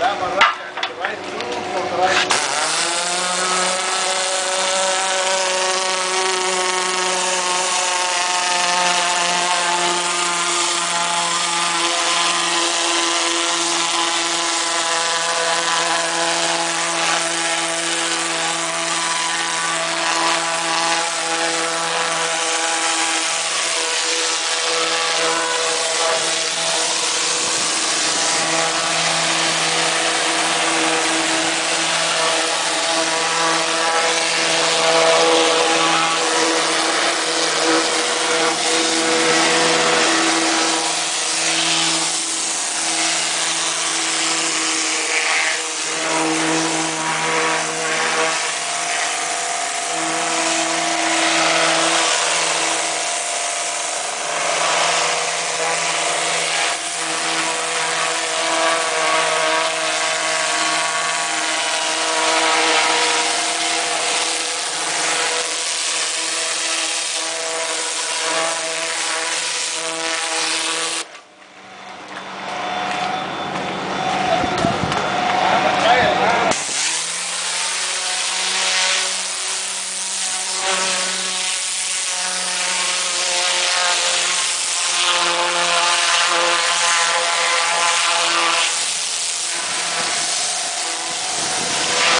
لا مرة